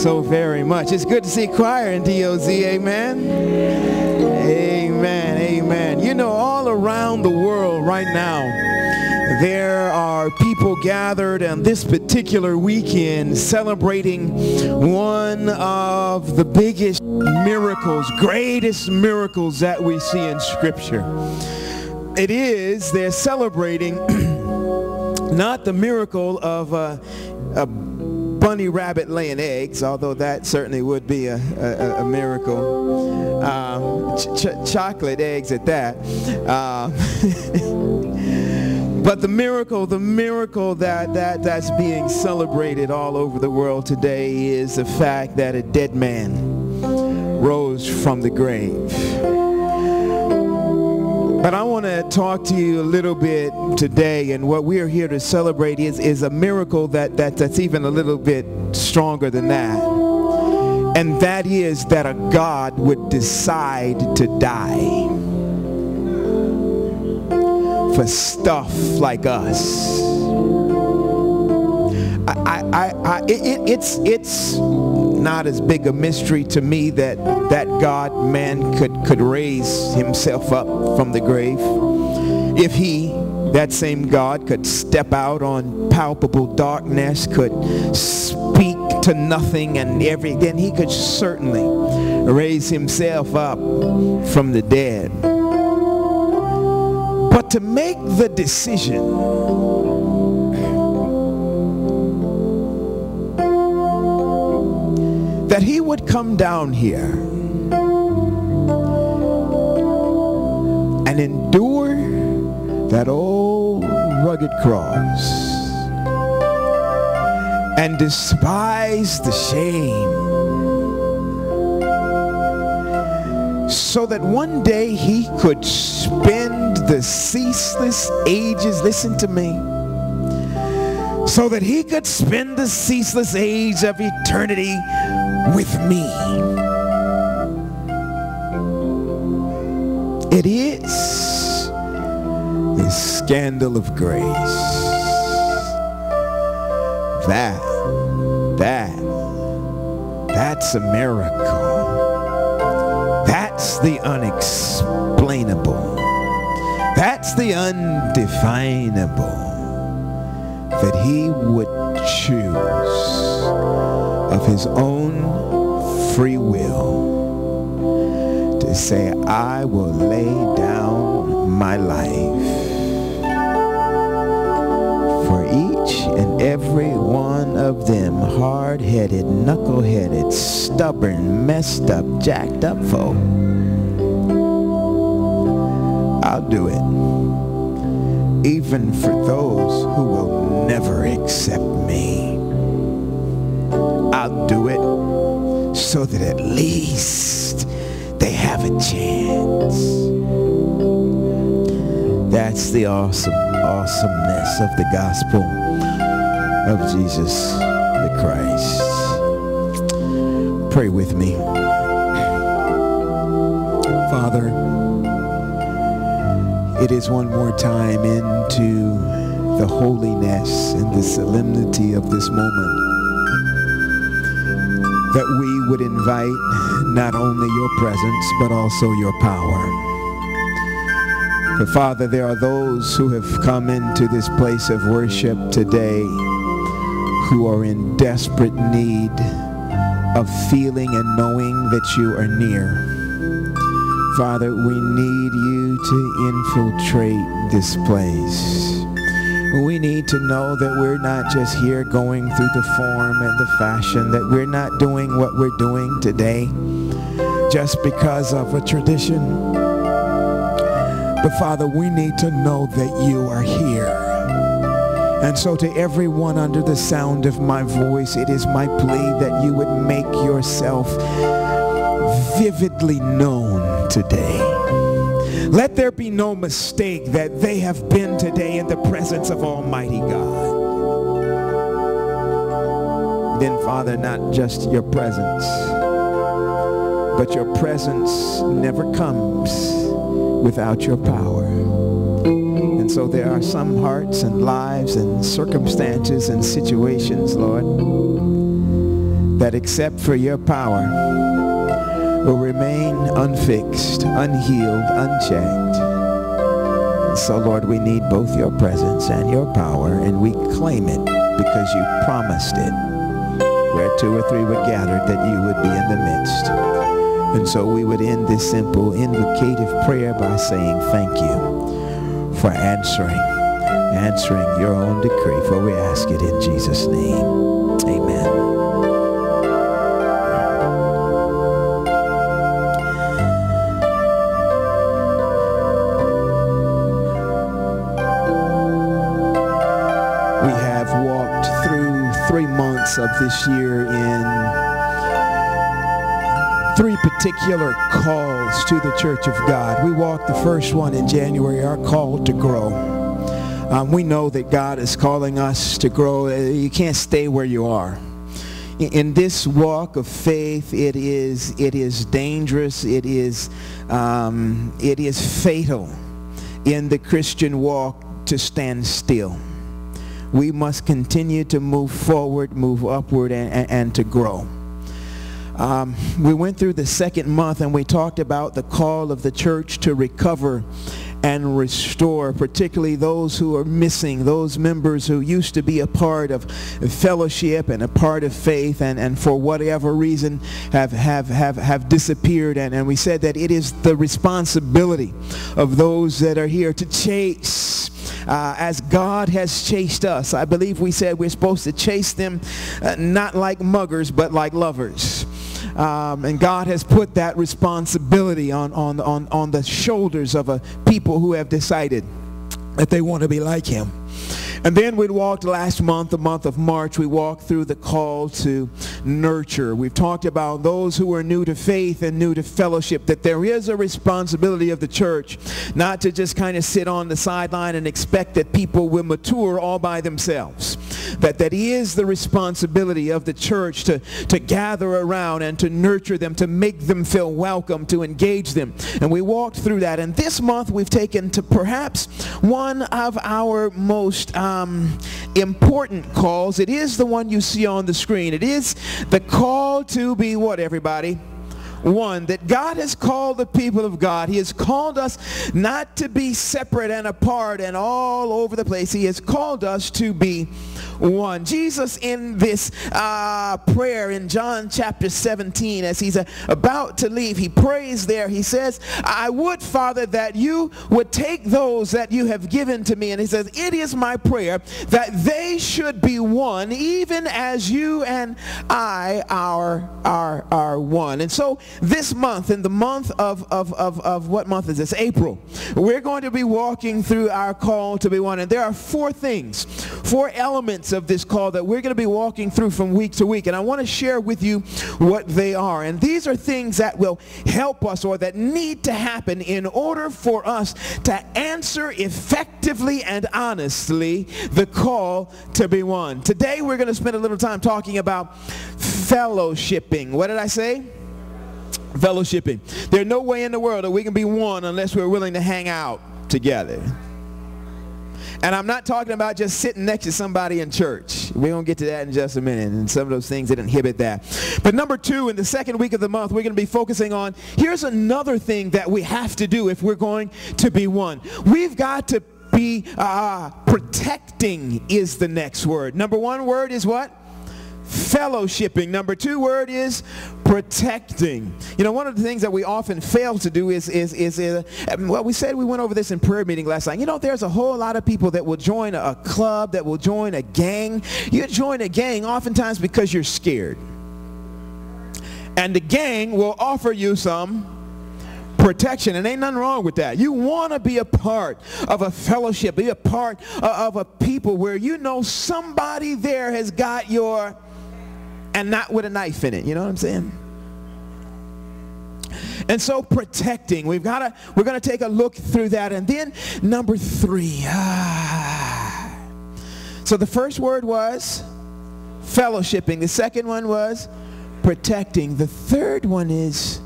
so very much. It's good to see choir in DOZ. Amen. Amen. Amen. You know, all around the world right now, there are people gathered on this particular weekend celebrating one of the biggest miracles, greatest miracles that we see in Scripture. It is, they're celebrating not the miracle of a, a bunny rabbit laying eggs, although that certainly would be a, a, a miracle. Um, ch chocolate eggs at that. Uh, but the miracle, the miracle that, that, that's being celebrated all over the world today is the fact that a dead man rose from the grave. But I want to talk to you a little bit today, and what we are here to celebrate is, is a miracle that, that, that's even a little bit stronger than that. And that is that a God would decide to die for stuff like us. I, I, I, it, it's, it's not as big a mystery to me that that God man could, could raise himself up from the grave. If he, that same God, could step out on palpable darkness, could speak to nothing and every, then he could certainly raise himself up from the dead. But to make the decision that he would come down here and endure that old rugged cross and despise the shame so that one day he could spend the ceaseless ages, listen to me, so that he could spend the ceaseless age of eternity with me. It is the scandal of grace. That, that, that's a miracle. That's the unexplainable. That's the undefinable that he would choose of his own free will to say, I will lay down my life for each and every one of them hard-headed, knuckle-headed, stubborn, messed up, jacked up folk. I'll do it. Even for those who will never accept me. I'll do it so that at least they have a chance. That's the awesome, awesomeness of the gospel of Jesus the Christ. Pray with me. Father, it is one more time into the holiness and the solemnity of this moment that we would invite not only your presence but also your power. But Father, there are those who have come into this place of worship today who are in desperate need of feeling and knowing that you are near. Father, we need you to infiltrate this place. Need to know that we're not just here going through the form and the fashion, that we're not doing what we're doing today just because of a tradition. But Father, we need to know that you are here. And so to everyone under the sound of my voice, it is my plea that you would make yourself vividly known today. Let there be no mistake that they have been today in the presence of Almighty God. Then, Father, not just your presence, but your presence never comes without your power. And so there are some hearts and lives and circumstances and situations, Lord, that except for your power will remain unfixed, unhealed, unchecked. So Lord, we need both your presence and your power and we claim it because you promised it. Where two or three were gathered that you would be in the midst. And so we would end this simple invocative prayer by saying thank you for answering, answering your own decree. For we ask it in Jesus' name. Amen. Months of this year in three particular calls to the church of God. We walked the first one in January, our call to grow. Um, we know that God is calling us to grow. You can't stay where you are. In this walk of faith, it is it is dangerous. It is um, it is fatal in the Christian walk to stand still. We must continue to move forward, move upward, and, and, and to grow. Um, we went through the second month and we talked about the call of the church to recover and restore, particularly those who are missing, those members who used to be a part of fellowship and a part of faith and, and for whatever reason have, have, have, have disappeared. And, and we said that it is the responsibility of those that are here to chase uh, as God has chased us. I believe we said we're supposed to chase them uh, not like muggers, but like lovers. Um, and God has put that responsibility on, on, on, on the shoulders of a people who have decided that they want to be like him. And then we walked last month, the month of March, we walked through the call to nurture. We've talked about those who are new to faith and new to fellowship, that there is a responsibility of the church not to just kind of sit on the sideline and expect that people will mature all by themselves. That that is the responsibility of the church to, to gather around and to nurture them, to make them feel welcome, to engage them. And we walked through that. And this month we've taken to perhaps one of our most uh, um, important calls. It is the one you see on the screen. It is the call to be what, everybody? one that God has called the people of God. He has called us not to be separate and apart and all over the place. He has called us to be one. Jesus in this uh, prayer in John chapter 17 as he's about to leave, he prays there. He says, I would, Father, that you would take those that you have given to me. And he says, it is my prayer that they should be one, even as you and I are, are, are one. And so this month, in the month of, of, of, of what month is this? April. We're going to be walking through our call to be one. And there are four things, four elements of this call that we're going to be walking through from week to week. And I want to share with you what they are. And these are things that will help us or that need to happen in order for us to answer effectively and honestly the call to be one. Today we're going to spend a little time talking about fellowshipping. What did I say? Fellowshipping. There's no way in the world that we can be one unless we're willing to hang out together. And I'm not talking about just sitting next to somebody in church. We're going to get to that in just a minute and some of those things that inhibit that. But number two, in the second week of the month, we're going to be focusing on here's another thing that we have to do if we're going to be one. We've got to be uh, protecting is the next word. Number one word is what? Fellowshipping. Number two word is protecting. You know, one of the things that we often fail to do is, is, is, uh, well, we said we went over this in prayer meeting last night. You know, there's a whole lot of people that will join a club, that will join a gang. You join a gang oftentimes because you're scared. And the gang will offer you some protection and ain't nothing wrong with that you want to be a part of a fellowship be a part of a people where you know somebody there has got your and not with a knife in it. You know what I'm saying? And so protecting, we've got to, we're going to take a look through that. And then number three. Ah. So the first word was fellowshipping. The second one was protecting. The third one is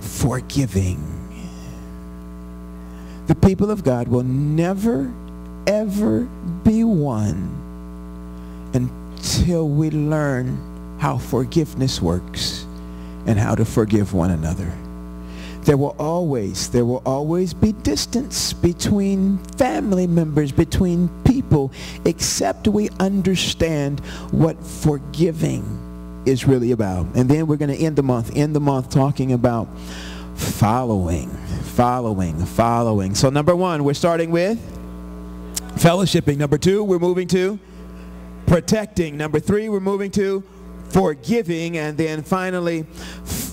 forgiving. The people of God will never, ever be one until we learn how forgiveness works and how to forgive one another. There will always, there will always be distance between family members, between people, except we understand what forgiving is really about. And then we're going to end the month, end the month talking about following, following, following. So number one, we're starting with fellowshipping. Number two, we're moving to protecting. Number three, we're moving to forgiving. And then finally,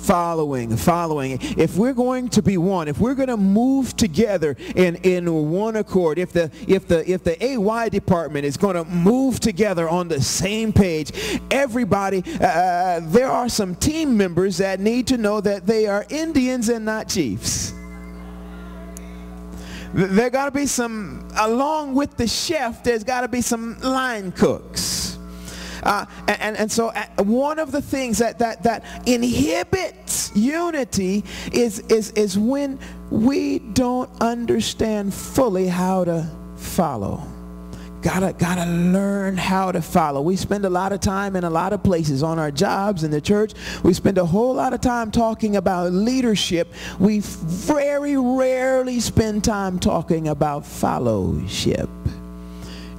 following, following. If we're going to be one, if we're going to move together in, in one accord, if the, if, the, if the AY department is going to move together on the same page, everybody, uh, uh, there are some team members that need to know that they are Indians and not chiefs. There got to be some, along with the chef, there's got to be some line cooks. Uh, and, and so uh, one of the things that, that, that inhibits unity is, is, is when we don't understand fully how to follow. Gotta gotta learn how to follow. We spend a lot of time in a lot of places on our jobs in the church. We spend a whole lot of time talking about leadership. We very rarely spend time talking about fellowship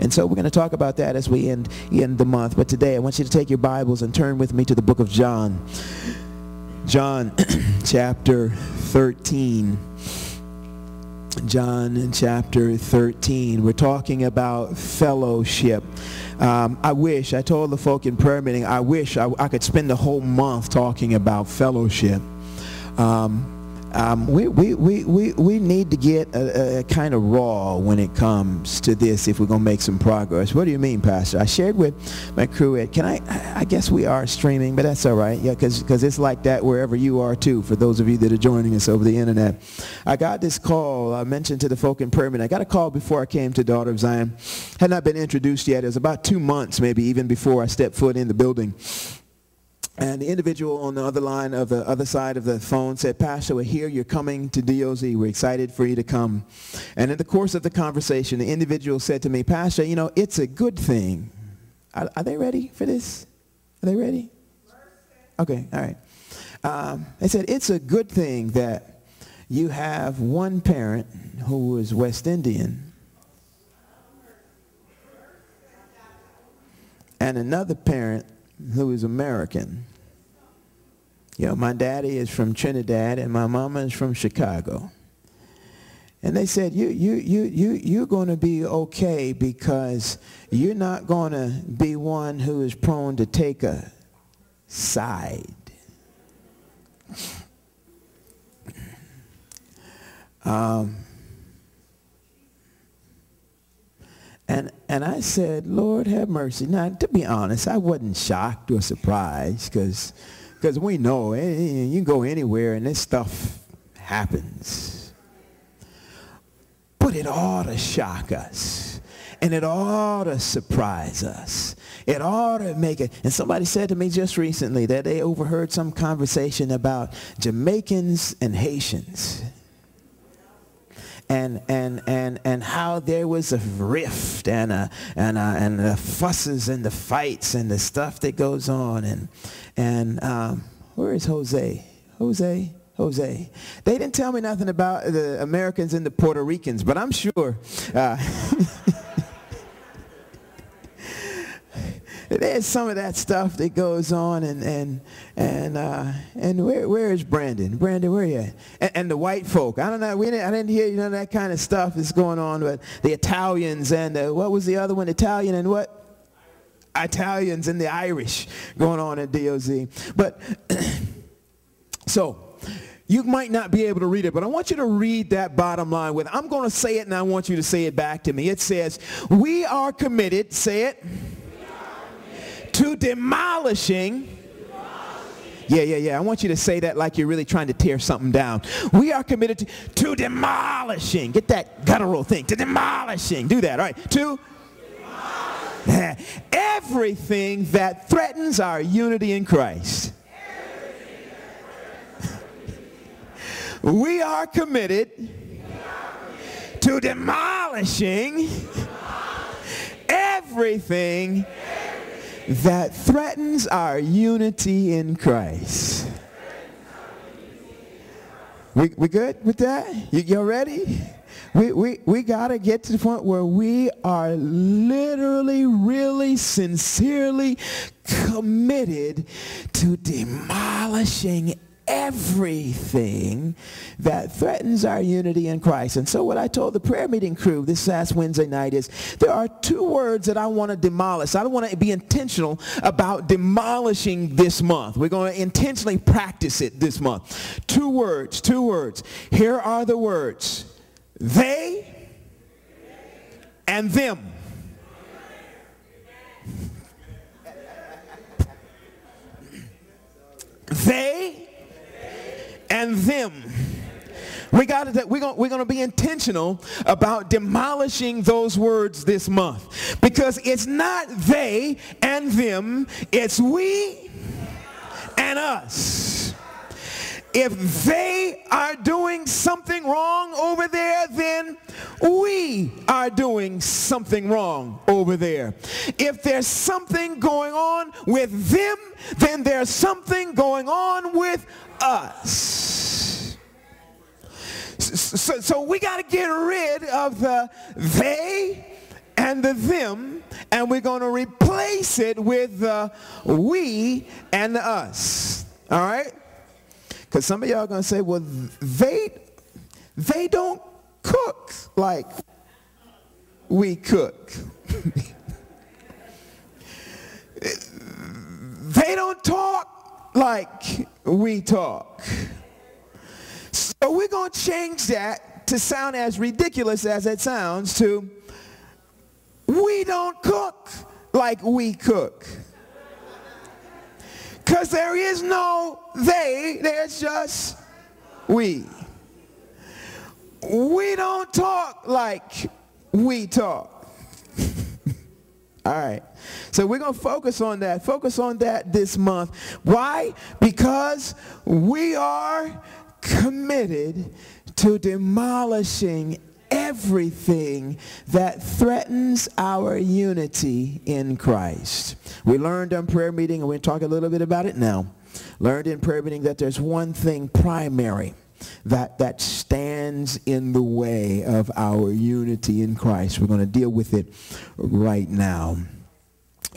and so we're going to talk about that as we end, end the month. But today I want you to take your Bibles and turn with me to the book of John. John chapter 13. John chapter 13. We're talking about fellowship. Um, I wish, I told the folk in prayer meeting, I wish I, I could spend the whole month talking about fellowship. Um, um, we, we, we, we, we need to get a, a, kind of raw when it comes to this if we're going to make some progress. What do you mean, Pastor? I shared with my crew, at, can I, I guess we are streaming, but that's all right. Yeah, because it's like that wherever you are too, for those of you that are joining us over the internet. I got this call, I mentioned to the folk in prayer meeting, I got a call before I came to Daughter of Zion. Had not been introduced yet. It was about two months, maybe even before I stepped foot in the building. And the individual on the other line of the other side of the phone said, Pastor, we're here. You're coming to DOZ. We're excited for you to come. And in the course of the conversation, the individual said to me, Pastor, you know, it's a good thing. Are, are they ready for this? Are they ready? Okay, all right. Um, they said, it's a good thing that you have one parent who is West Indian and another parent who is American. You know, my daddy is from Trinidad and my mama is from Chicago. And they said, you, you, you, you, you're going to be okay because you're not going to be one who is prone to take a side. Um, And, and I said, Lord, have mercy. Now, to be honest, I wasn't shocked or surprised because because we know eh, eh, you can go anywhere and this stuff happens. But it ought to shock us. And it ought to surprise us. It ought to make it. And somebody said to me just recently that they overheard some conversation about Jamaicans and Haitians and and and and how there was a rift and a, and a, and the fusses and the fights and the stuff that goes on and and um, where is Jose? Jose. Jose. They didn't tell me nothing about the Americans and the Puerto Ricans, but I'm sure uh, there's some of that stuff that goes on and and and uh, and where where is Brandon? Brandon, where you at? And, and, the white folk. I don't know. We didn't, I didn't hear you know that kind of stuff is going on with the Italians and uh, what was the other one? Italian and what? Italians and the Irish going on at DOZ. But so you might not be able to read it, but I want you to read that bottom line with. I'm going to say it and I want you to say it back to me. It says, "We are committed." Say it to demolishing. Yeah, yeah, yeah. I want you to say that like you're really trying to tear something down. We are committed to, to demolishing. Get that guttural thing. To demolishing. Do that. All right. To everything that threatens our unity in Christ. we are committed to demolishing everything that threatens our unity in Christ. We, we good with that? You, ready? We, we, we got to get to the point where we are literally, really, sincerely committed to demolishing everything that threatens our unity in Christ. And so what I told the prayer meeting crew this last Wednesday night is there are two words that I want to demolish. I don't want to be intentional about demolishing this month. We're going to intentionally practice it this month. Two words, two words. Here are the words. They and them. They and them. We got to, we're going to be intentional about demolishing those words this month because it's not they and them, it's we and us. If they are doing something wrong over there, then we are doing something wrong over there. If there's something going on with them, then there's something going on with us. So, so we got to get rid of the they and the them, and we're going to replace it with the we and the us. All right? Because some of y'all are going to say, well, they, they don't cook like we cook. they don't talk like we talk. So we're going to change that to sound as ridiculous as it sounds to we don't cook like we cook. Because there is no they, there's just we. We don't talk like we talk. All right. So we're going to focus on that. Focus on that this month. Why? Because we are committed to demolishing everything that threatens our unity in Christ. We learned on prayer meeting, and we're talk a little bit about it now. Learned in prayer meeting that there's one thing primary that, that stands in the way of our unity in Christ. We're going to deal with it right now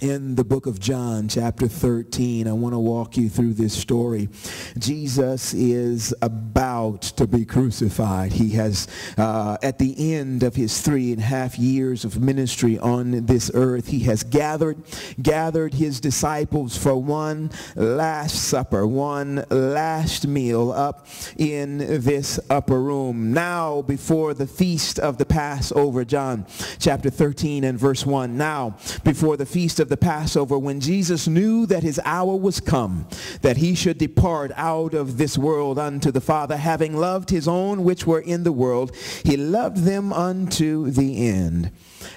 in the book of John, chapter 13. I want to walk you through this story. Jesus is about to be crucified. He has, uh, at the end of his three and a half years of ministry on this earth, he has gathered, gathered his disciples for one last supper, one last meal up in this upper room. Now, before the feast of the Passover, John chapter 13 and verse 1. Now, before the feast of of the Passover when Jesus knew that his hour was come, that he should depart out of this world unto the Father, having loved his own which were in the world, he loved them unto the end.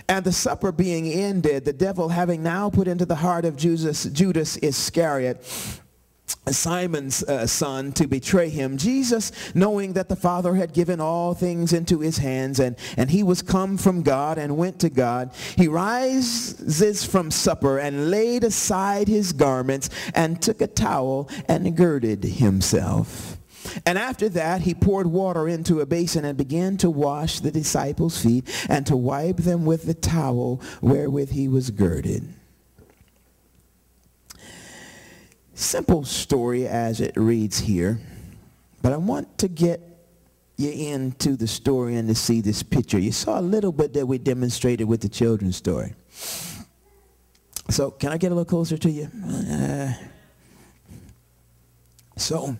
And the supper being ended, the devil having now put into the heart of Judas, Judas Iscariot, Simon's uh, son to betray him. Jesus, knowing that the Father had given all things into his hands and, and he was come from God and went to God, he rises from supper and laid aside his garments and took a towel and girded himself. And after that, he poured water into a basin and began to wash the disciples' feet and to wipe them with the towel wherewith he was girded. Simple story as it reads here, but I want to get you into the story and to see this picture. You saw a little bit that we demonstrated with the children's story. So can I get a little closer to you? Uh, so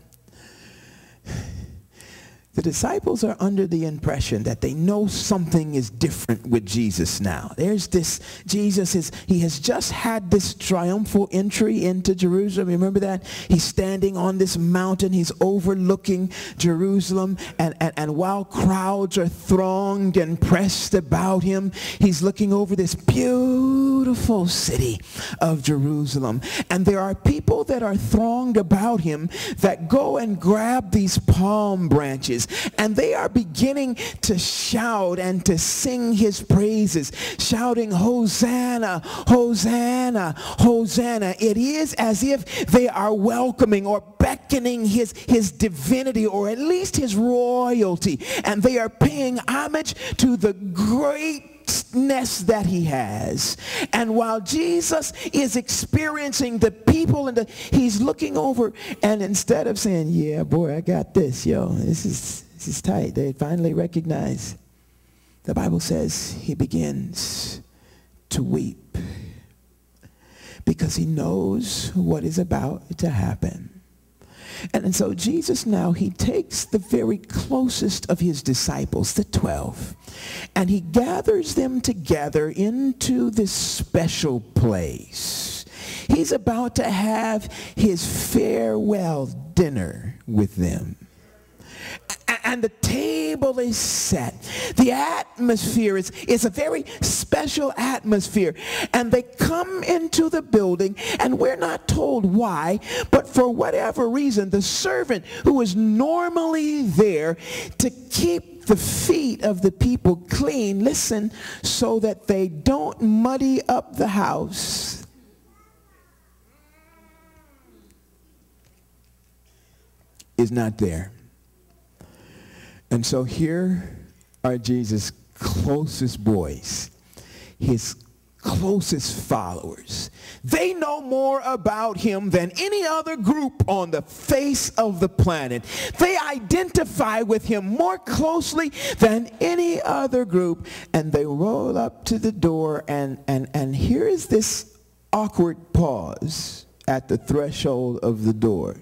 the disciples are under the impression that they know something is different with Jesus now. There's this, Jesus is, he has just had this triumphal entry into Jerusalem. Remember that? He's standing on this mountain. He's overlooking Jerusalem. And, and, and while crowds are thronged and pressed about him, he's looking over this beautiful beautiful city of Jerusalem. And there are people that are thronged about him that go and grab these palm branches and they are beginning to shout and to sing his praises, shouting, Hosanna, Hosanna, Hosanna. It is as if they are welcoming or beckoning his, his divinity or at least his royalty. And they are paying homage to the greatness that he has. And while Jesus is experiencing the people and the, he's looking over and instead of saying, yeah, boy, I got this, yo, this is, this is tight. They finally recognize. The Bible says he begins to weep because he knows what is about to happen. And, and so Jesus now, he takes the very closest of his disciples, the 12, and he gathers them together into this special place. He's about to have his farewell dinner with them and the table is set. The atmosphere is, is a very special atmosphere. And they come into the building, and we're not told why, but for whatever reason, the servant who is normally there to keep the feet of the people clean, listen, so that they don't muddy up the house. Is not there. And so here are Jesus' closest boys, his closest followers. They know more about him than any other group on the face of the planet. They identify with him more closely than any other group. And they roll up to the door and, and, and here is this awkward pause at the threshold of the door.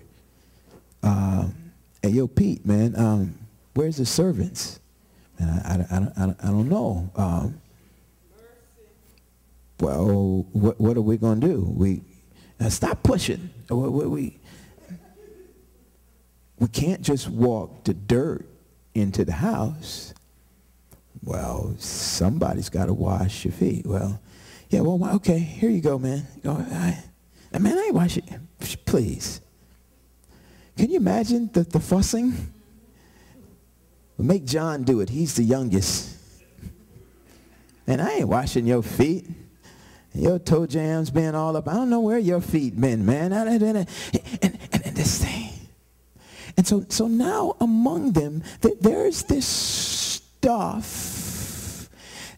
Um, hey, yo, Pete, man, um, Where's the servants? And I, I, I, I, I don't know. Um, well, what, what are we going to do? We uh, stop pushing. We, we, we can't just walk the dirt into the house. Well, somebody's got to wash your feet. Well, yeah, well, okay, here you go, man. Go, I, man, I ain't washing. Please. Can you imagine the, the fussing? Make John do it. He's the youngest. And I ain't washing your feet. Your toe jams been all up. I don't know where your feet been, man. And, and, and, and this thing. And so, so now among them, there's this stuff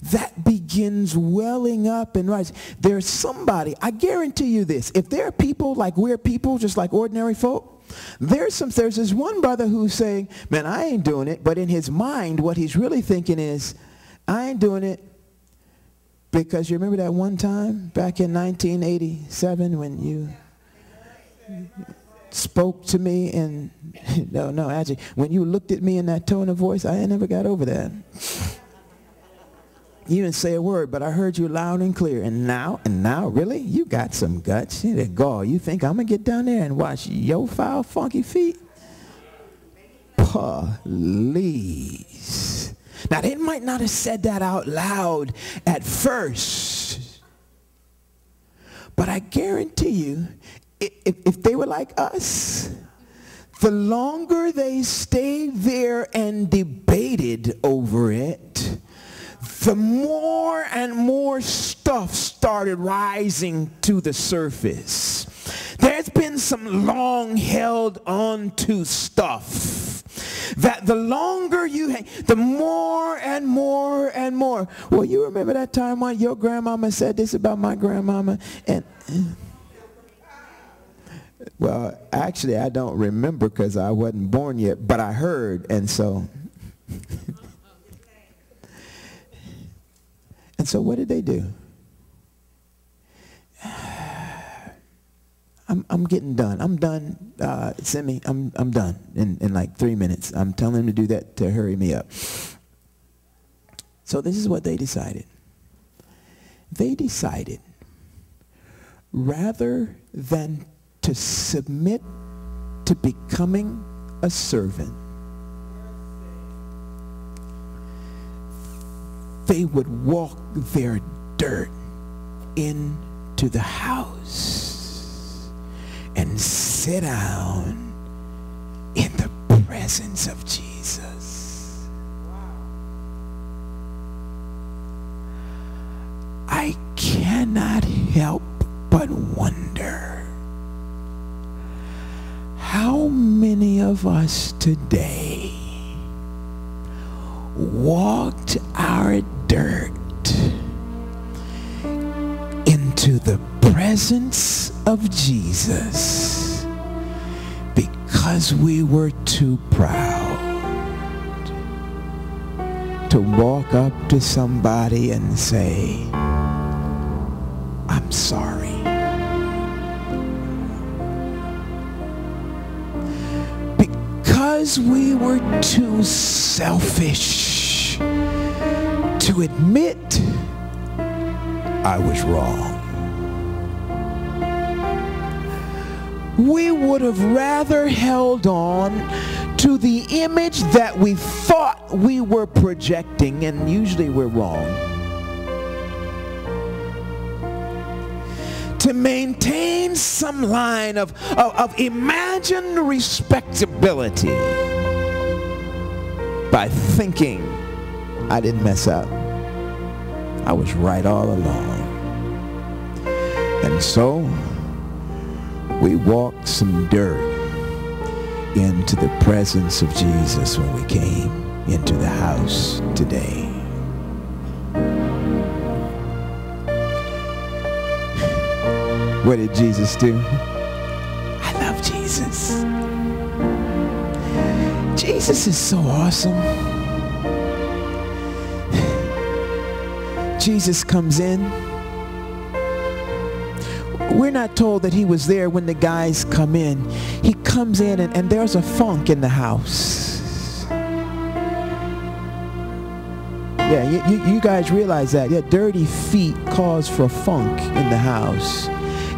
that begins welling up and rising. There's somebody, I guarantee you this, if there are people like we're people, just like ordinary folk, there's some there's this one brother who's saying, man, I ain't doing it. But in his mind, what he's really thinking is, I ain't doing it because you remember that one time back in 1987 when you spoke to me and no, no, actually, when you looked at me in that tone of voice, I never got over that. You didn't say a word, but I heard you loud and clear. And now, and now, really? You got some guts. You that gall. You think I'm going to get down there and watch your foul, funky feet? Please. Now, they might not have said that out loud at first. But I guarantee you, if, if they were like us, the longer they stayed there and debated over it, the more and more stuff started rising to the surface. There's been some long held on to stuff that the longer you the more and more and more. Well, you remember that time when your grandmama said this about my grandmama and uh, well, actually, I don't remember because I wasn't born yet, but I heard, and so And so what did they do? I'm, I'm getting done. I'm done. Uh, send me. I'm, I'm done in, in like three minutes. I'm telling them to do that to hurry me up. So this is what they decided. They decided rather than to submit to becoming a servant, they would walk their dirt into the house and sit down in the presence of Jesus. I cannot help but wonder how many of us today of Jesus because we were too proud to walk up to somebody and say, I'm sorry. Because we were too selfish to admit I was wrong. We would have rather held on to the image that we thought we were projecting, and usually we're wrong. To maintain some line of, of, of imagined respectability by thinking I didn't mess up. I was right all along. And so we walked some dirt into the presence of Jesus when we came into the house today. What did Jesus do? I love Jesus. Jesus is so awesome. Jesus comes in. We're not told that he was there when the guys come in. He comes in and, and there's a funk in the house. Yeah, you, you, you guys realize that. Yeah, dirty feet cause for funk in the house.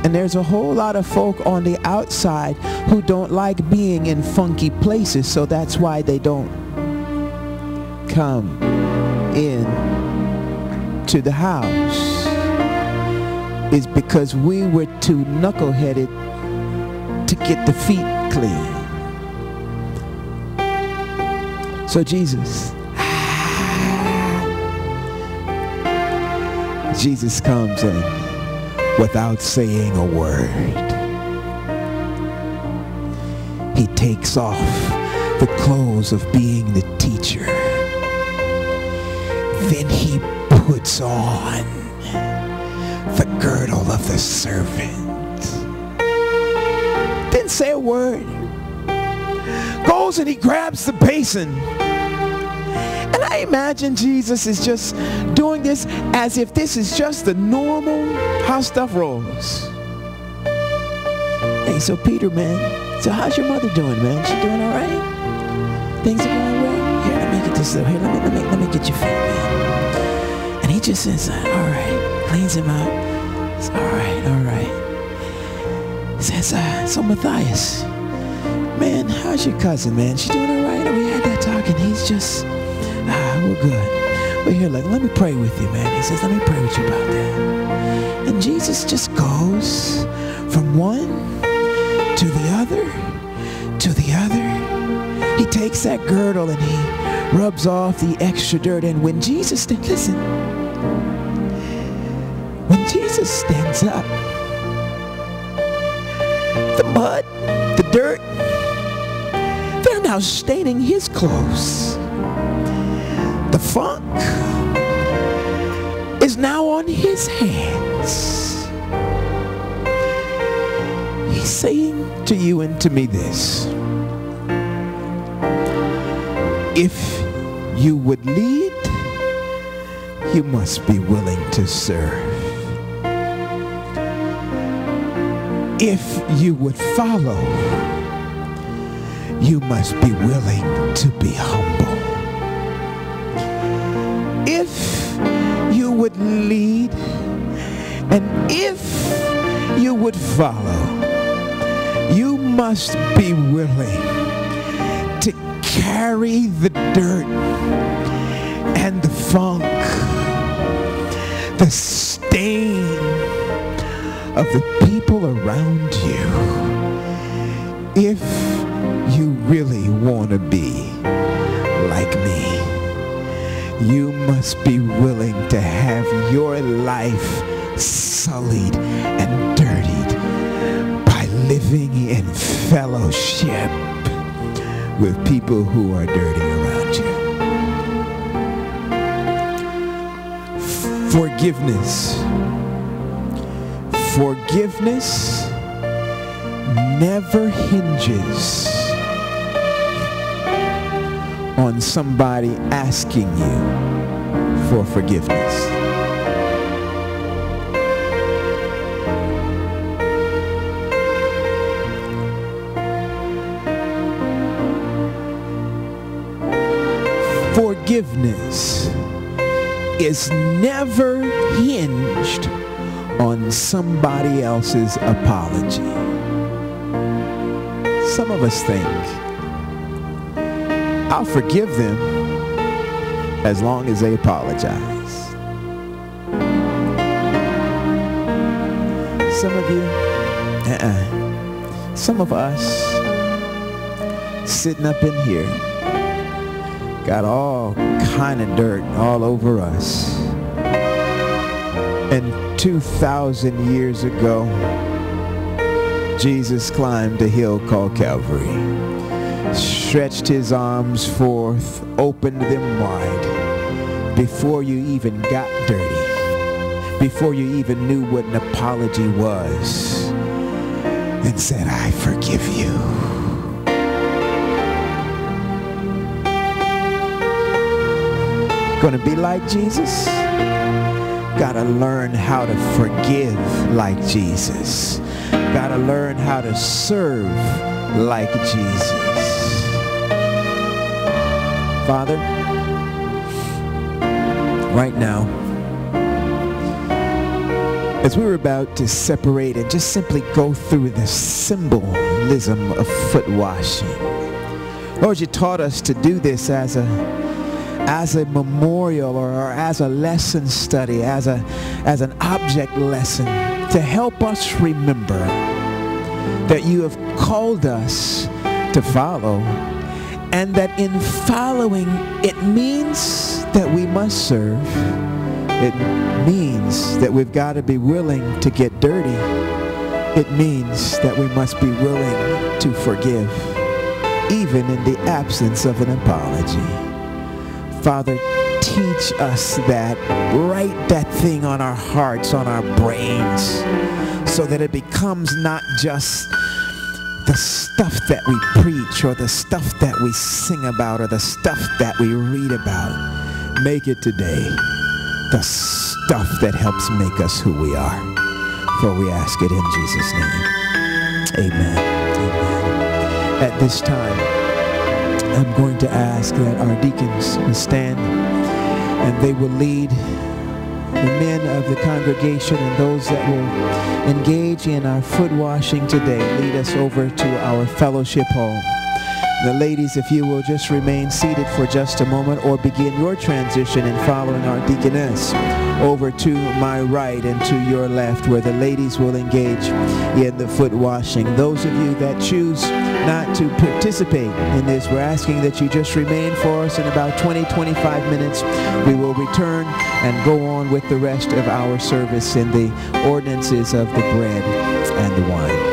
And there's a whole lot of folk on the outside who don't like being in funky places, so that's why they don't come in to the house. Is because we were too knuckleheaded to get the feet clean. So Jesus, ah, Jesus comes in without saying a word. He takes off the clothes of being the teacher. Then he puts on the girdle of the servant. Didn't say a word. Goes and he grabs the basin. And I imagine Jesus is just doing this as if this is just the normal how stuff rolls. Hey, so Peter, man, so how's your mother doing, man? She doing all right? Things are going well? Here, let me get this. Here, let me, let me, let me get your feet, man. And he just says, all right, cleans him out. It's all right, all right. He says, uh, so Matthias, man, how's your cousin, man? She doing all right? We had that talk, and he's just, ah, we're good. But here, like, let me pray with you, man. He says, let me pray with you about that. And Jesus just goes from one to the other, to the other. He takes that girdle and he rubs off the extra dirt. And when Jesus, listen, when Jesus stands up, the mud, the dirt, they're now staining his clothes. The funk is now on his hands. He's saying to you and to me this. If you would lead, you must be willing to serve. If you would follow, you must be willing to be humble. If you would lead, and if you would follow, you must be willing to carry the dirt and the funk, the stain of the people around you. If you really want to be like me, you must be willing to have your life sullied and dirtied by living in fellowship with people who are dirty around you. Forgiveness. Forgiveness never hinges on somebody asking you for forgiveness. Forgiveness is never hinged on somebody else's apology. Some of us think, I'll forgive them as long as they apologize. Some of you, uh-uh. some of us sitting up in here got all kind of dirt all over us. And 2,000 years ago, Jesus climbed a hill called Calvary, stretched his arms forth, opened them wide before you even got dirty, before you even knew what an apology was, and said, I forgive you. Gonna be like Jesus? Gotta learn how to forgive like Jesus. Gotta learn how to serve like Jesus. Father, right now, as we were about to separate and just simply go through the symbolism of foot washing, Lord, you taught us to do this as a as a memorial or, or, as a lesson study, as, a, as an object lesson to help us remember that you have called us to follow and that in following it means that we must serve. It means that we've got to be willing to get dirty. It means that we must be willing to forgive even in the absence of an apology. Father, teach us that. Write that thing on our hearts, on our brains, so that it becomes not just the stuff that we preach or the stuff that we sing about or the stuff that we read about. Make it today the stuff that helps make us who we are. For we ask it in Jesus' name. Amen. Amen. At this time, I'm going to ask that our deacons will stand and they will lead the men of the congregation and those that will engage in our foot washing today lead us over to our fellowship hall. The ladies, if you will just remain seated for just a moment or begin your transition in following our deaconess over to my right and to your left where the ladies will engage in the foot washing. Those of you that choose not to participate in this, we're asking that you just remain for us in about 20, 25 minutes. We will return and go on with the rest of our service in the ordinances of the bread and the wine.